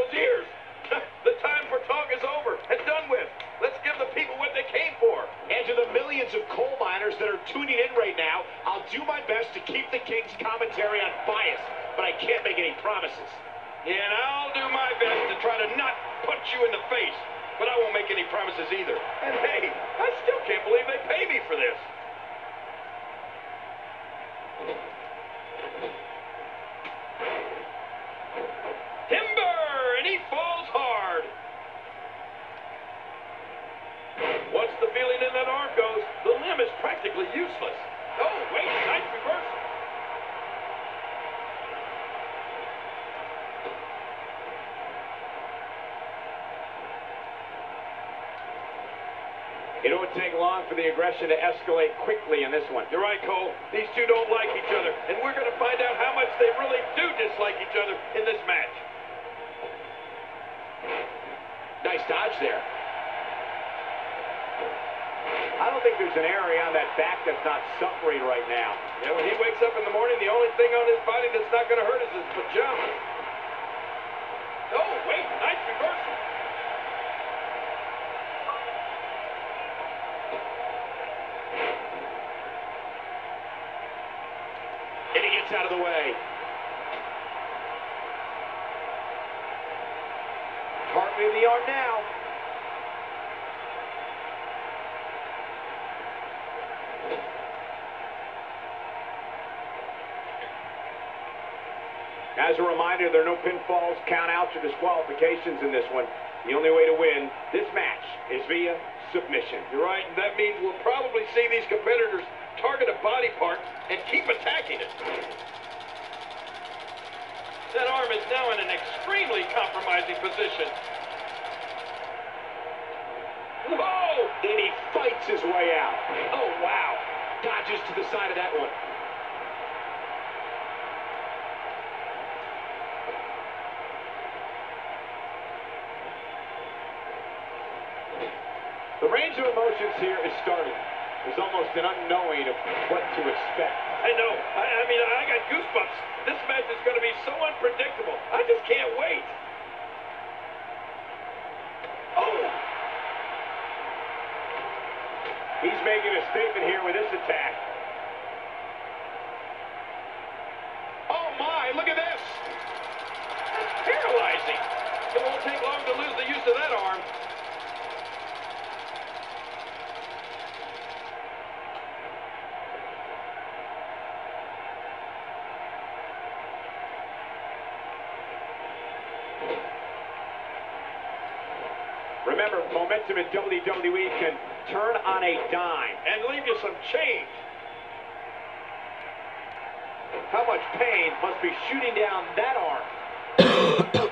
those ears. the time for talk is over and done with. Let's give the people what they came for. And to the millions of coal miners that are tuning in right now, I'll do my best to keep the King's commentary unbiased, but I can't make any promises. And I'll do my best to try to not punch you in the face, but I won't make any promises either. And hey, I still can't believe they pay me for this. Timber, and he falls hard. Once the feeling in that arm goes, the limb is practically useless. Oh, wait, nice reversal. It won't take long for the aggression to escalate quickly in this one. You're right, Cole. These two don't like each other, and we're going to find out how much they really do dislike each other in this match. Nice dodge there. I don't think there's an area on that back that's not suffering right now. Yeah, when he wakes up in the morning, the only thing on his body that's not going to hurt is his pajamas. Oh, wait, nice reversal. And he gets out the way. Targeting the arm now. As a reminder, there are no pinfalls, countouts, or disqualifications in this one. The only way to win this match is via submission. You're right, and that means we'll probably see these competitors target a body part and keep attacking it. That arm is now in an extremely compromising position. Whoa! And he fights his way out. Oh, wow. Dodges to the side of that one. The range of emotions here is starting. There's almost an unknowing of what to expect. I know. I, I mean, I got goosebumps. This match is going to be so unpredictable. I just can't wait. Oh! He's making a statement here with this attack. Oh, my. Look at this. That's paralyzing. It won't take long to lose the use of that arm. Remember, momentum in WWE can turn on a dime. And leave you some change. How much pain must be shooting down that arm?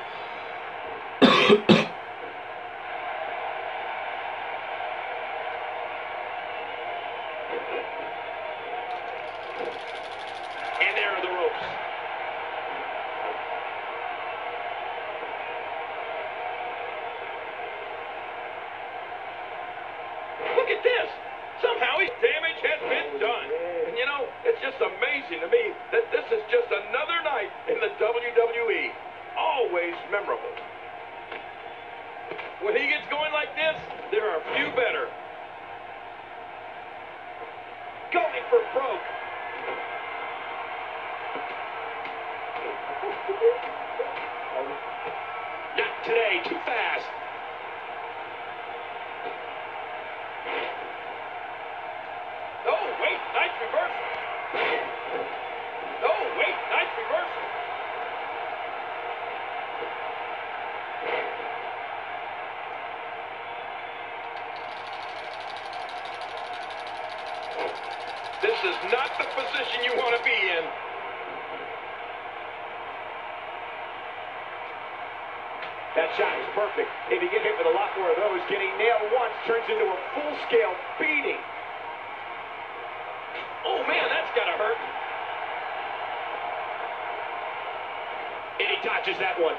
and there are the ropes. Look at this. Somehow his damage has been done. And you know, it's just amazing to me that this is just another night in the WWE. Always memorable. When he gets going like this, there are few better. Going for broke. Not today, too fast. Oh, wait, nice reversal. Oh, wait, nice reversal. This is not the position you want to be in. That shot is perfect. If you get hit with a lot more of those, getting nailed once turns into a full-scale beating. Oh, man, that's got to hurt. And he dodges that one.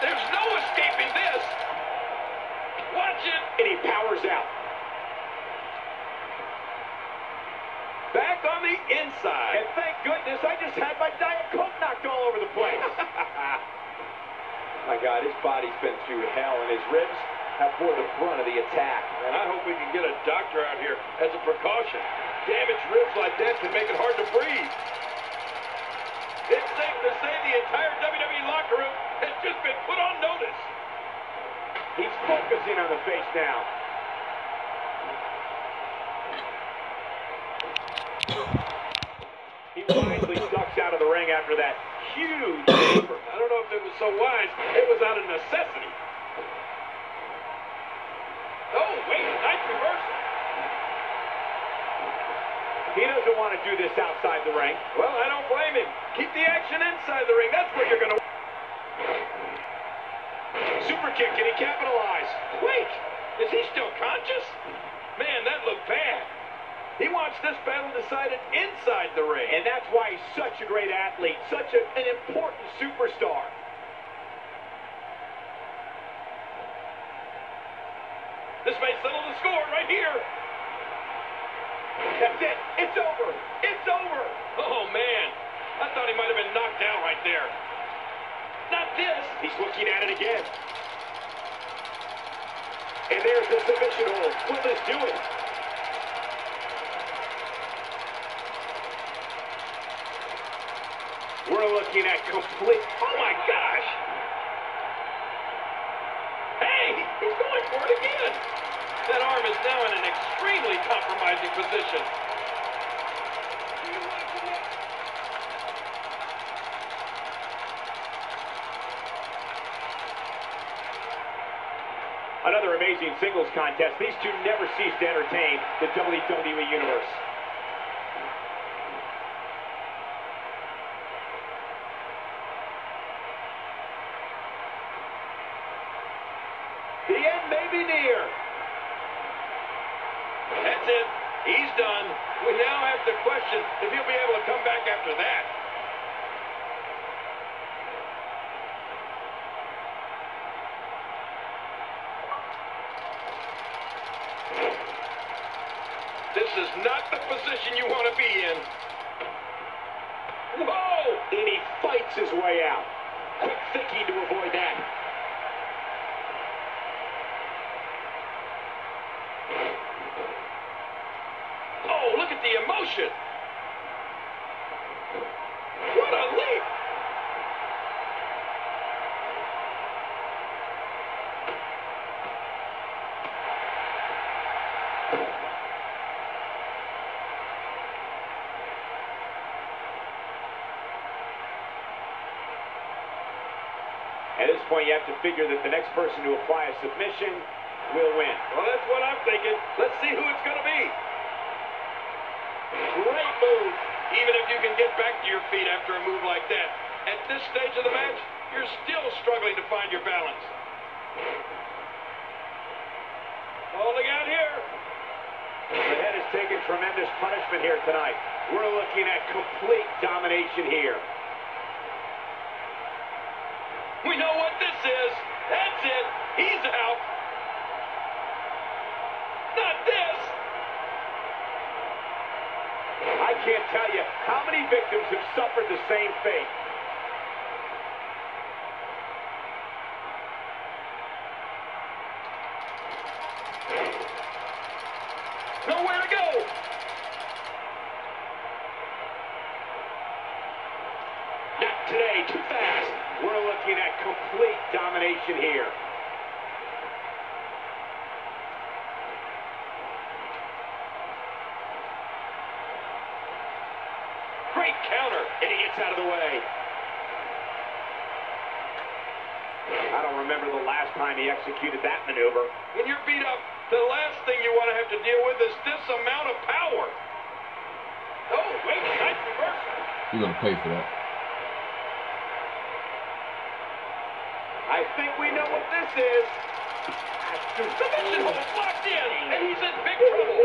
There's no escaping this. Watch it. And My God, his body's been through hell, and his ribs have bore the brunt of the attack. And I hope we can get a doctor out here as a precaution. Damaged ribs like that can make it hard to breathe. It's safe to say the entire WWE locker room has just been put on notice. He's focusing on the face now. He wisely ducks out of the ring after that huge. I don't know if it was so wise. It was out of necessity. Oh, wait, nice reversal. He doesn't want to do this outside the ring. Well, I don't blame him. Keep the action inside the ring. That's where you're going to... Super kick, can he capitalize? Wait, is he still conscious? Man, that looked bad. He wants this battle decided inside the ring. And that's why he's such a great athlete, such a, an important superstar. This may settle the score right here. That's it. It's over. It's over. Oh, man. I thought he might have been knocked out right there. Not this. He's looking at it again. And there's the submission hold. Will this do it? We're looking at complete... Oh, my gosh. Hey, he's going for it again. That arm is now in an extremely compromising position. Another amazing singles contest. These two never cease to entertain the WWE Universe. The end be near. That's it. He's done. We now have to question if he'll be able to come back after that. This is not the position you want to be in. Whoa! And he fights his way out. Quick thinking to avoid that. Oh, look at. What a leap. At this point, you have to figure that the next person to apply a submission will win. Well, that's what I'm thinking. Let's see who it's going to be. Great move. Even if you can get back to your feet after a move like that. At this stage of the match, you're still struggling to find your balance. Holding out here. The head has taken tremendous punishment here tonight. We're looking at complete domination here. We know what this is. That's it. He's out. Not this. I can't tell you how many victims have suffered the same fate. Nowhere to go. Not today, too fast. We're looking at complete domination here. Great counter. And he gets out of the way. I don't remember the last time he executed that maneuver. When you're beat up, the last thing you want to have to deal with is this amount of power. Oh, wait, nice reversal. You're gonna pay for that. I think we know what this is. Submission hold locked in, and he's in big trouble.